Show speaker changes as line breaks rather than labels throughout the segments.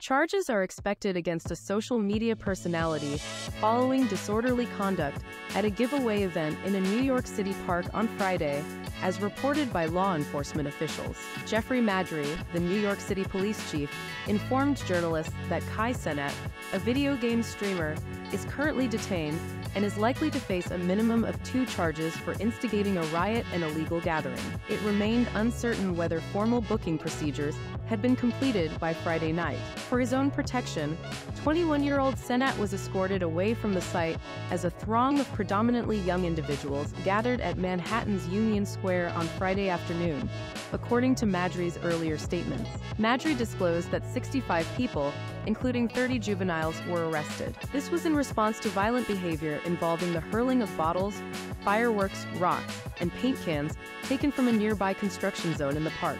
Charges are expected against a social media personality following disorderly conduct at a giveaway event in a New York City park on Friday, as reported by law enforcement officials. Jeffrey Maddrey, the New York City police chief, informed journalists that Kai Cenat, a video game streamer, is currently detained and is likely to face a minimum of two charges for instigating a riot and illegal gathering. It remained uncertain whether formal booking procedures had been completed by Friday night. For his own protection, 21-year-old Cenat was escorted away from the site as a throng of predominantly young individuals gathered at Manhattan's Union Square on Friday afternoon, according to Maddrey's earlier statements. Madry disclosed that 65 people, including 30 juveniles, were arrested. This was in response to violent behavior involving the hurling of bottles, fireworks, rocks, and paint cans taken from a nearby construction zone in the park.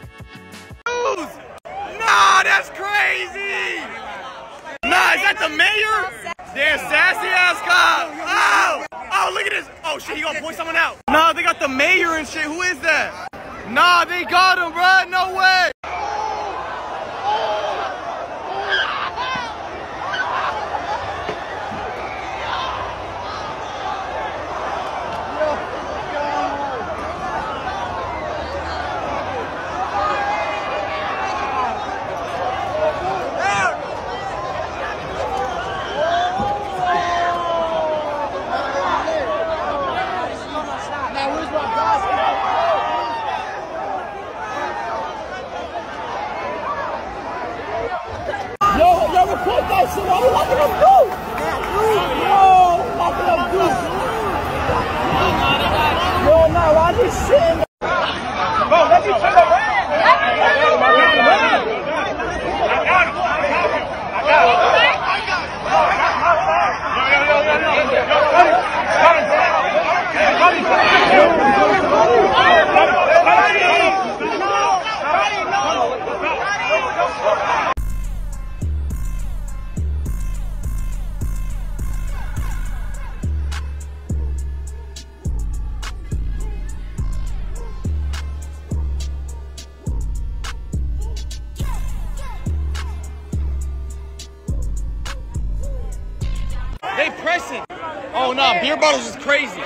Nah, that's crazy! Nah, is that the mayor? Damn sassy ass cop! Oh! Oh, look at this! Oh shit, he gonna point someone out. Nah, they got the mayor and shit. Who is that? Nah, they got him, bruh. No way!
Record that shit. What you
They pressing. Oh nah, beer bottles is crazy.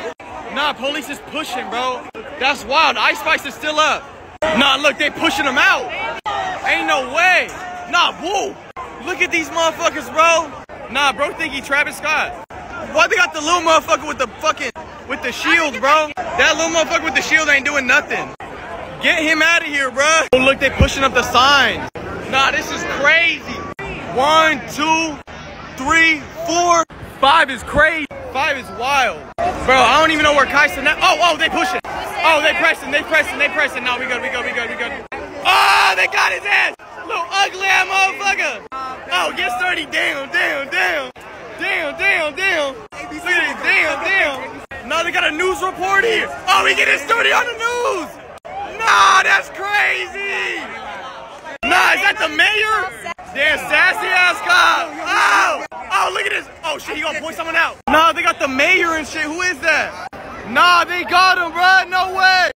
Nah, police is pushing, bro. That's wild. Ice Spice is still up. Nah, look, they pushing them out. Ain't no way. Nah, whoa. Look at these motherfuckers, bro. Nah, bro, think he Travis Scott. Why they got the little motherfucker with the fucking with the shield, bro? That little motherfucker with the shield ain't doing nothing. Get him out of here, bro. Oh, look, they pushing up the signs. Nah, this is crazy. One, two, three, four, five is crazy. Five is wild. Bro, I don't even know where Kai Cenat. Oh, oh, they pushing. Oh, they pressing, they pressing, they pressing. No, we good, we good, we good, we good. Oh, they got his ass. Little ugly ass motherfucker. Oh, get 30. Damn, damn, damn. Damn, damn, damn. Look at. Damn, damn. No, they got a news report here. Oh, we get his 30 on the news. Nah, that's crazy. Nah, is that the mayor? Damn sassy ass cop. Oh, oh, look at this. Oh shit, he gonna point someone out. Nah, they got the mayor and shit. Who is that? Nah, they got him, bruh. No way.